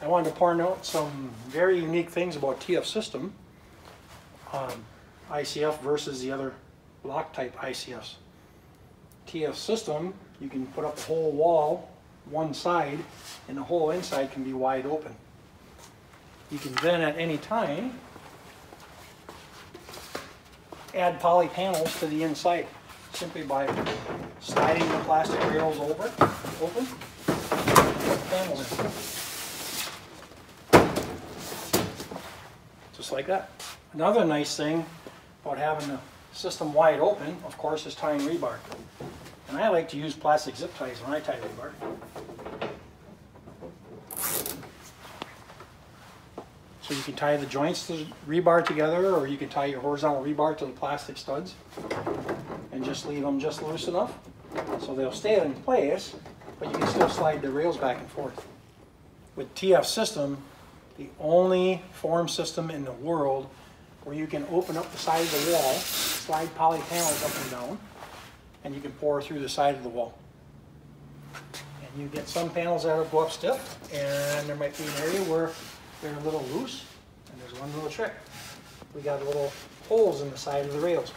I wanted to point out some very unique things about TF System um, ICF versus the other block type ICFs. TF System, you can put up a whole wall, one side, and the whole inside can be wide open. You can then at any time add poly panels to the inside simply by sliding the plastic rails over, open, and put panels in. Just like that. Another nice thing about having the system wide open, of course, is tying rebar. And I like to use plastic zip ties when I tie rebar. So you can tie the joints to the rebar together, or you can tie your horizontal rebar to the plastic studs and just leave them just loose enough so they'll stay in place, but you can still slide the rails back and forth. With TF system, the only form system in the world where you can open up the side of the wall, slide poly panels up and down, and you can pour through the side of the wall. And you get some panels that will go up stiff, and there might be an area where they're a little loose, and there's one little trick. We got little holes in the side of the rails,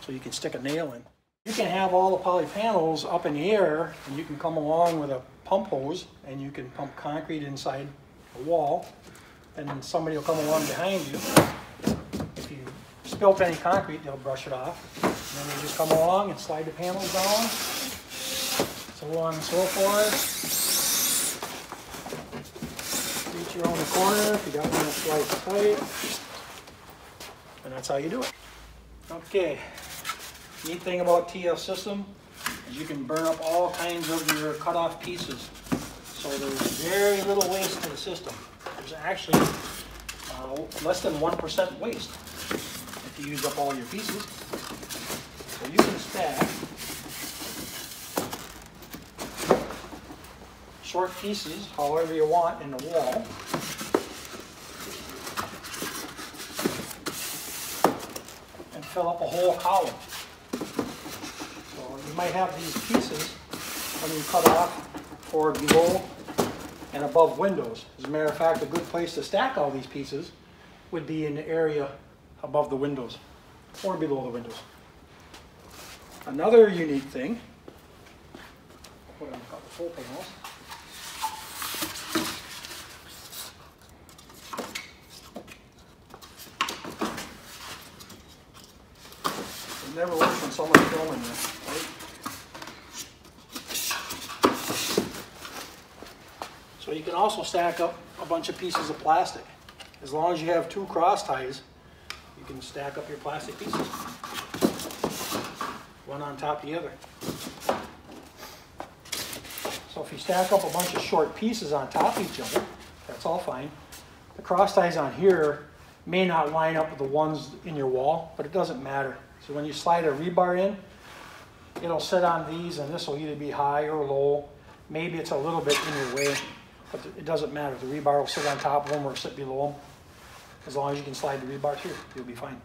so you can stick a nail in. You can have all the poly panels up in the air, and you can come along with a pump hose, and you can pump concrete inside a wall, and somebody will come along behind you. If you spilt any concrete, they'll brush it off. And then you just come along and slide the panels down, so on and so forth. Reach around the corner if you got one slice tight. And that's how you do it. Okay, neat thing about TF system is you can burn up all kinds of your cut-off pieces. So there's very little waste to the system. There's actually uh, less than 1% waste if you use up all your pieces. So you can stack short pieces however you want in the wall. And fill up a whole column. So you might have these pieces when you cut off for below and above windows. As a matter of fact, a good place to stack all these pieces would be in the area above the windows or below the windows. Another unique thing, put on a couple full panels. Never works when someone's filming you, So you can also stack up a bunch of pieces of plastic. As long as you have two cross ties, you can stack up your plastic pieces. One on top of the other. So if you stack up a bunch of short pieces on top of each other, that's all fine. The cross ties on here may not line up with the ones in your wall, but it doesn't matter. So when you slide a rebar in, it'll sit on these and this will either be high or low. Maybe it's a little bit in your way, but it doesn't matter. The rebar will sit on top of them or sit below them. As long as you can slide the rebar through, you'll be fine.